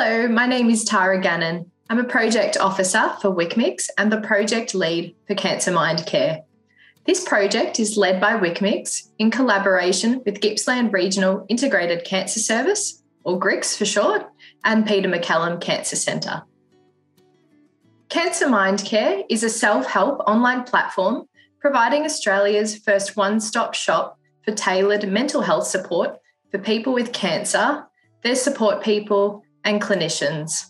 Hello, my name is Tara Gannon. I'm a project officer for WCMICS and the project lead for Cancer Mind Care. This project is led by WCMICS in collaboration with Gippsland Regional Integrated Cancer Service, or GRICS for short, and Peter MacCallum Cancer Centre. Cancer Mind Care is a self help online platform providing Australia's first one stop shop for tailored mental health support for people with cancer, their support people, and clinicians.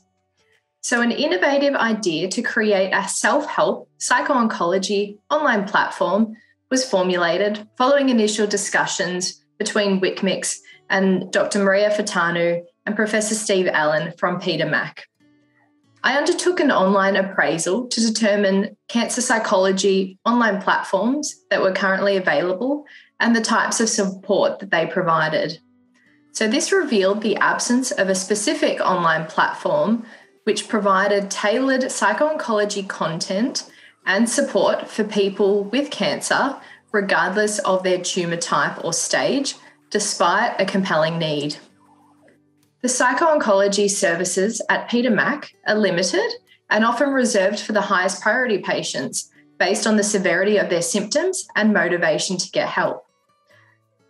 So, an innovative idea to create a self help psycho oncology online platform was formulated following initial discussions between WCMICS and Dr. Maria Ftanou and Professor Steve Allen from Peter Mac. I undertook an online appraisal to determine cancer psychology online platforms that were currently available and the types of support that they provided. So, this revealed the absence of a specific online platform which provided tailored psycho-oncology content and support for people with cancer, regardless of their tumour type or stage, despite a compelling need. The psycho-oncology services at Peter Mac are limited and often reserved for the highest priority patients based on the severity of their symptoms and motivation to get help.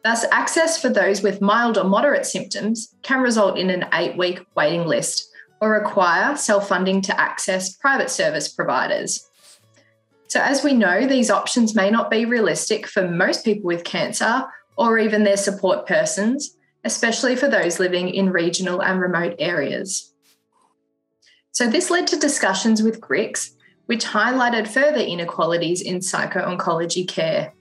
Thus, access for those with mild or moderate symptoms can result in an eight week waiting list or require self funding to access private service providers. So, as we know, these options may not be realistic for most people with cancer or even their support persons, especially for those living in regional and remote areas. So, this led to discussions with GRICS, which highlighted further inequalities in psycho oncology care.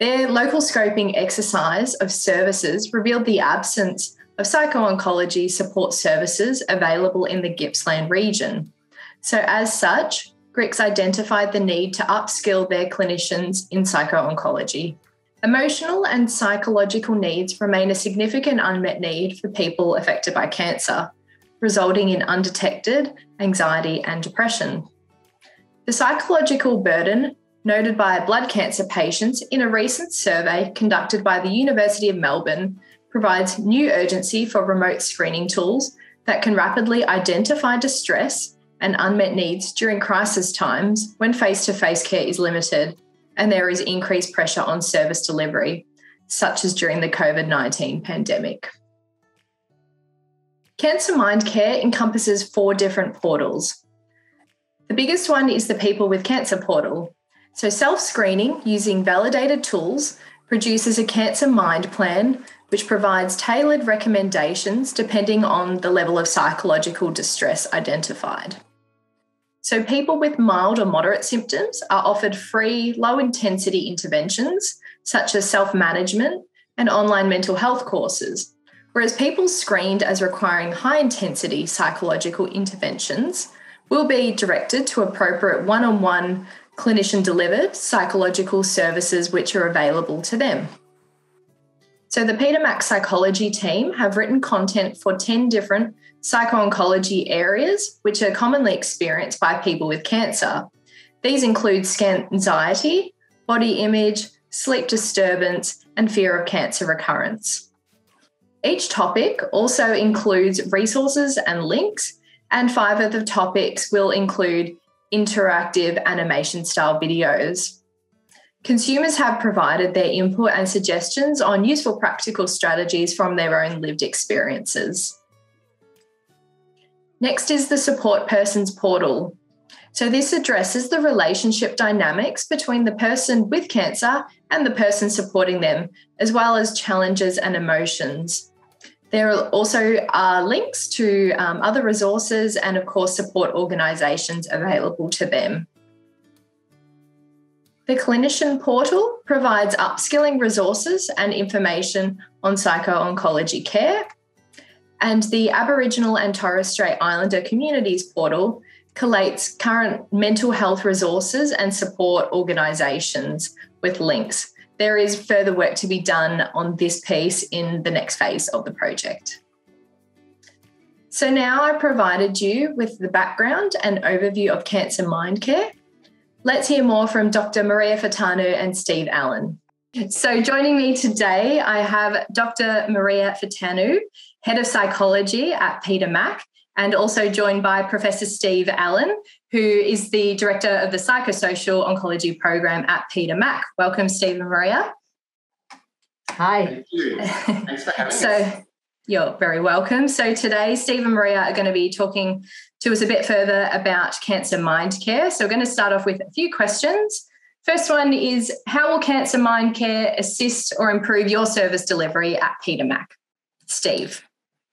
Their local scoping exercise of services revealed the absence of psycho oncology support services available in the Gippsland region. So, as such, GRICS identified the need to upskill their clinicians in psycho oncology. Emotional and psychological needs remain a significant unmet need for people affected by cancer, resulting in undetected anxiety and depression. The psychological burden noted by blood cancer patients in a recent survey conducted by the University of Melbourne provides new urgency for remote screening tools that can rapidly identify distress and unmet needs during crisis times when face to face care is limited and there is increased pressure on service delivery, such as during the COVID 19 pandemic. Cancer Mind Care encompasses four different portals. The biggest one is the People with Cancer portal, so, self screening using validated tools produces a cancer mind plan which provides tailored recommendations depending on the level of psychological distress identified. So, people with mild or moderate symptoms are offered free, low intensity interventions such as self management and online mental health courses, whereas people screened as requiring high intensity psychological interventions will be directed to appropriate one on one clinician delivered psychological services which are available to them. So, the Peter Mac Psychology team have written content for 10 different psycho oncology areas, which are commonly experienced by people with cancer. These include anxiety, body image, sleep disturbance, and fear of cancer recurrence. Each topic also includes resources and links, and five of the topics will include interactive animation style videos. Consumers have provided their input and suggestions on useful practical strategies from their own lived experiences. Next is the Support Persons portal. So, this addresses the relationship dynamics between the person with cancer and the person supporting them, as well as challenges and emotions. There are also are links to um, other resources and, of course, support organisations available to them. The clinician portal provides upskilling resources and information on psycho oncology care. And the Aboriginal and Torres Strait Islander Communities portal collates current mental health resources and support organisations with links there is further work to be done on this piece in the next phase of the project. So now I've provided you with the background and overview of Cancer Mind Care. Let's hear more from Dr. Maria Ftanou and Steve Allen. So joining me today, I have Dr. Maria Ftanou, Head of Psychology at Peter Mac, and also joined by Professor Steve Allen, who is the Director of the Psychosocial Oncology Program at Peter Mac. Welcome, Steve and Maria. Hi. Thank you. Thanks for having so, us. You're very welcome. So, today, Steve and Maria are going to be talking to us a bit further about Cancer Mind Care. So, we're going to start off with a few questions. First one is How will Cancer Mind Care assist or improve your service delivery at Peter Mac? Steve.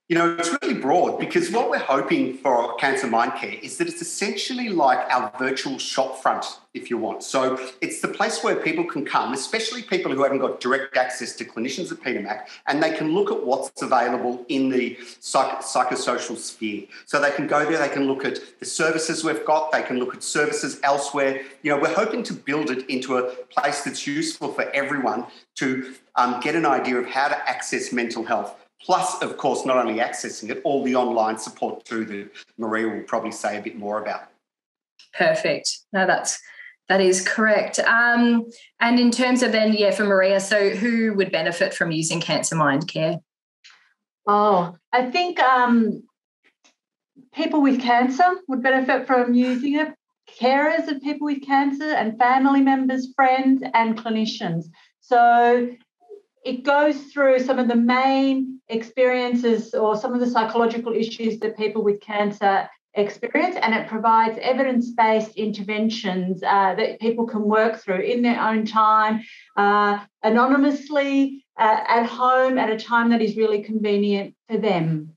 You know, it's really broad because what we're hoping for Cancer Mind Care is that it's essentially like our virtual shop front, if you want. So it's the place where people can come, especially people who haven't got direct access to clinicians at Peter Mac, and they can look at what's available in the psych- psychosocial sphere. So they can go there, they can look at the services we've got, they can look at services elsewhere. You know, we're hoping to build it into a place that's useful for everyone to um, get an idea of how to access mental health plus, of course, not only accessing it, all the online support too that Maria will probably say a bit more about. Perfect. No, that's that is correct. Um, and in terms of then, yeah, for Maria, so who would benefit from using Cancer Mind Care? Oh, I think um, people with cancer would benefit from using it. Carers of people with cancer and family members, friends, and clinicians. So it goes through some of the main experiences or some of the psychological issues that people with cancer experience and it provides evidence-based interventions uh, that people can work through in their own time uh, anonymously uh, at home at a time that is really convenient for them.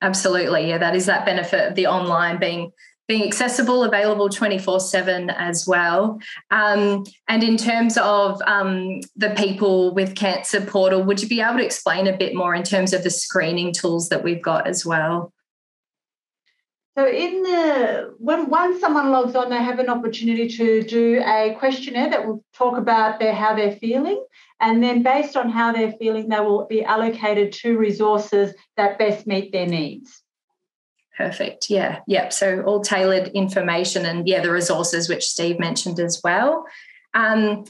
Absolutely yeah that is that benefit of the online being being accessible, available 24 7 as well. Um, and in terms of um, the people with cancer portal, would you be able to explain a bit more in terms of the screening tools that we've got as well? So in the when once someone logs on, they have an opportunity to do a questionnaire that will talk about their how they're feeling. And then based on how they're feeling, they will be allocated to resources that best meet their needs. Perfect. Yeah. Yep. So all tailored information and yeah, the resources which Steve mentioned as well. Um,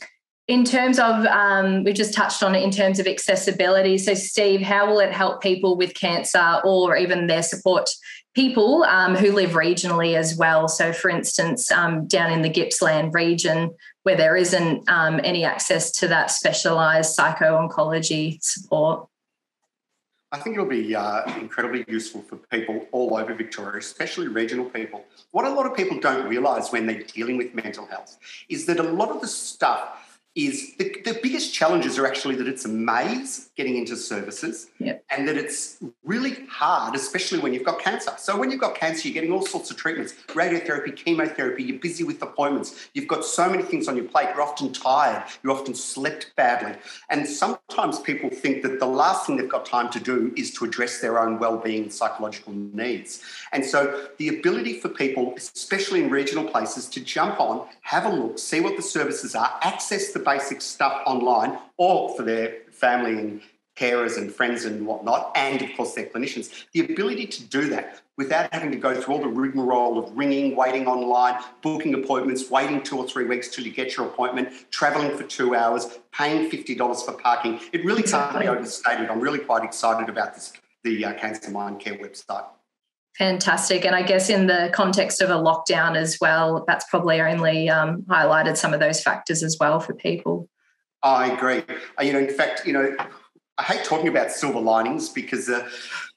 in terms of, um, we just touched on it in terms of accessibility. So, Steve, how will it help people with cancer or even their support people um, who live regionally as well? So, for instance, um, down in the Gippsland region, where there isn't um, any access to that specialised psycho oncology support. I think it'll be uh, incredibly useful for people all over Victoria, especially regional people. What a lot of people don't realise when they're dealing with mental health is that a lot of the stuff is the, the biggest challenges are actually that it's a maze getting into services yep. and that it's really hard, especially when you've got cancer. So when you've got cancer, you're getting all sorts of treatments, radiotherapy, chemotherapy, you're busy with appointments, you've got so many things on your plate, you're often tired, you often slept badly. And sometimes people think that the last thing they've got time to do is to address their own well-being and psychological needs. And so the ability for people, especially in regional places, to jump on, have a look, see what the services are, access the basic stuff online or for their family and carers and friends and whatnot, and of course their clinicians, the ability to do that without having to go through all the rigmarole of ringing, waiting online, booking appointments, waiting two or three weeks till you get your appointment, travelling for two hours, paying $50 for parking. It really can't be overstated. I'm really quite excited about this, the uh, Cancer Mind Care website. Fantastic. And I guess in the context of a lockdown as well, that's probably only um, highlighted some of those factors as well for people. I agree. Uh, you know, in fact, you know, I hate talking about silver linings because, uh,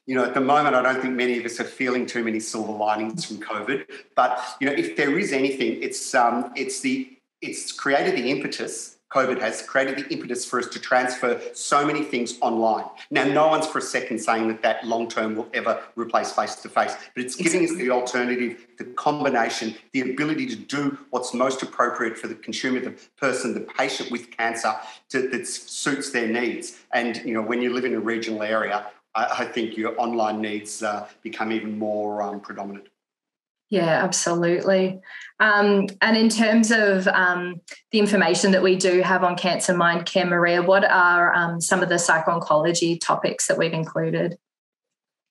you know, at the moment, I don't think many of us are feeling too many silver linings from COVID. But you know, if there is anything, it's um, it's the it's created the impetus COVID has created the impetus for us to transfer so many things online. Now, no one's for a second saying that that long term will ever replace face to face, but it's giving us the alternative, the combination, the ability to do what's most appropriate for the consumer, the person, the patient with cancer to, that suits their needs. And, you know, when you live in a regional area, I, I think your online needs uh, become even more um, predominant. Yeah, absolutely. Um, and in terms of um, the information that we do have on Cancer Mind Care, Maria, what are um, some of the psycho-oncology topics that we've included?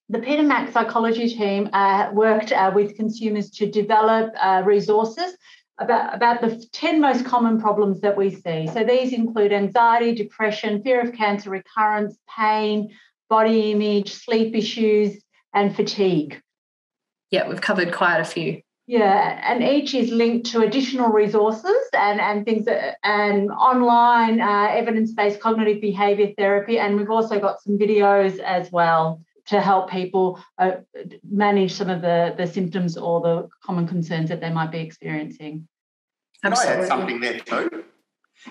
The Peter Mac psychology team uh, worked uh, with consumers to develop uh, resources about, about the 10 most common problems that we see. So these include anxiety, depression, fear of cancer recurrence, pain, body image, sleep issues, and fatigue. Yeah, we've covered quite a few. Yeah, and each is linked to additional resources and, and things that, and online uh, evidence-based cognitive behaviour therapy, and we've also got some videos as well to help people uh, manage some of the, the symptoms or the common concerns that they might be experiencing. Can I add something there too?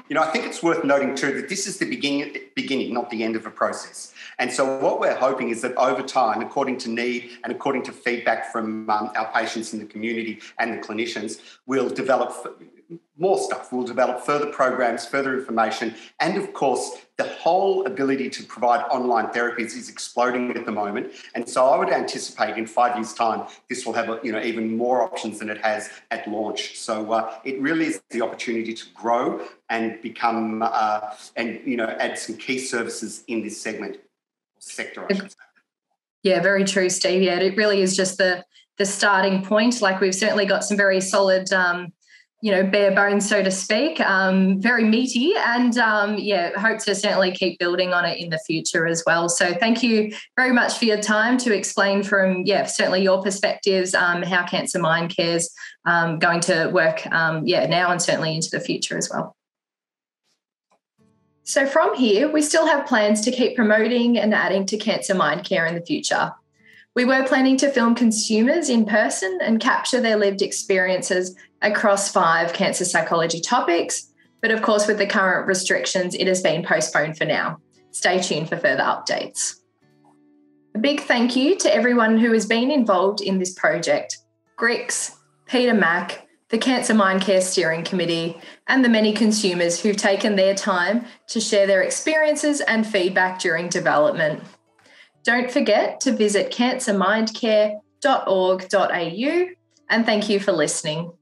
You know, I think it's worth noting too that this is the beginning, beginning, not the end of a process. And so, what we're hoping is that over time, according to need and according to feedback from um, our patients in the community and the clinicians, we'll develop more stuff. We'll develop further programs, further information, and of course, the whole ability to provide online therapies is exploding at the moment. And so, I would anticipate in five years' time, this will have you know even more options than it has at launch. So, uh, it really is the opportunity to grow and become uh, and you know add some key services in this segment sector. Yeah, very true, Steve. Yeah, it really is just the the starting point. Like we've certainly got some very solid um, you know, bare bones, so to speak, um, very meaty, and um, yeah, hope to certainly keep building on it in the future as well. So, thank you very much for your time to explain from, yeah, certainly your perspectives, um, how Cancer Mind Care's um, going to work, um, yeah, now and certainly into the future as well. So, from here, we still have plans to keep promoting and adding to Cancer Mind Care in the future. We were planning to film consumers in person and capture their lived experiences across five cancer psychology topics. But of course, with the current restrictions, it has been postponed for now. Stay tuned for further updates. A big thank you to everyone who has been involved in this project GRICS, Peter Mac, the Cancer Mind Care Steering Committee, and the many consumers who've taken their time to share their experiences and feedback during development. Don't forget to visit cancermindcare.org.au and thank you for listening.